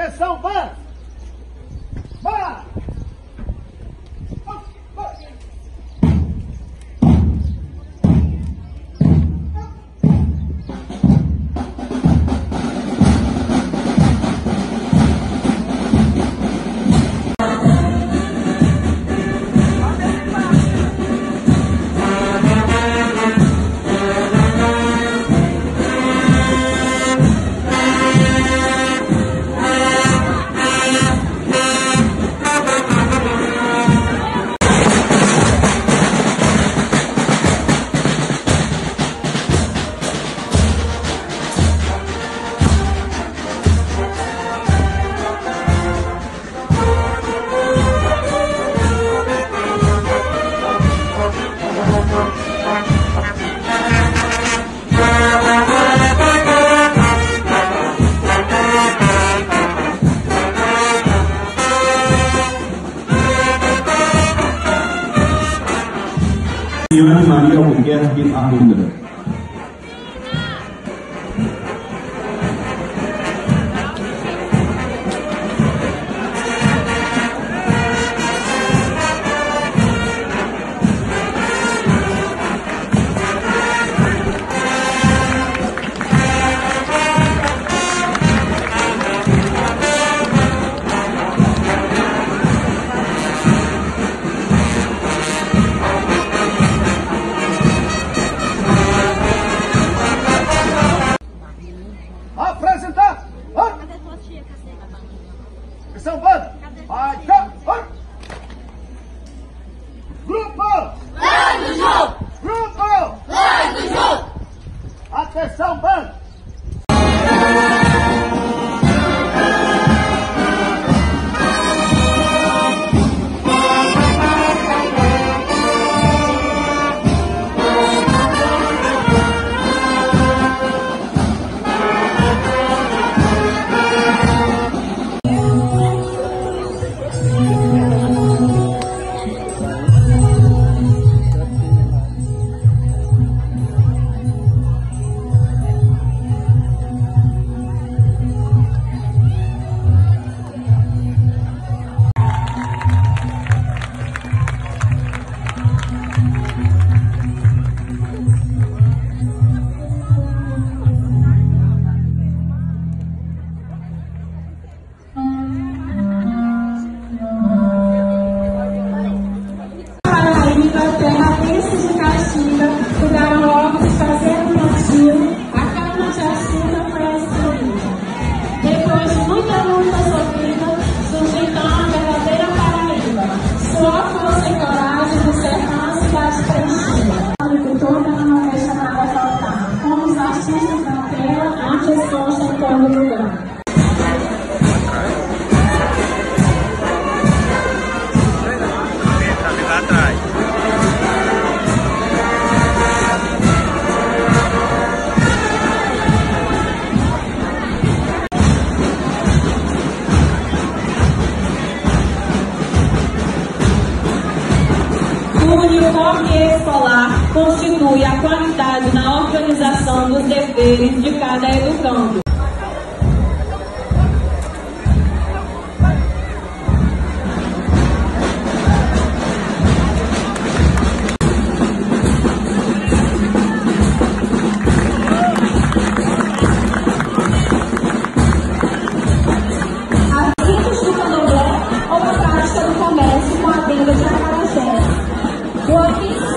Atenção, banda! Bora! even Maria would get his argument. Vai, tá! Grupo! Vai do jogo! Grupo! Vai do jogo! Atenção, banda! Hallelujah. O uniforme escolar constitui a qualidade na organização dos deveres de cada educando. Working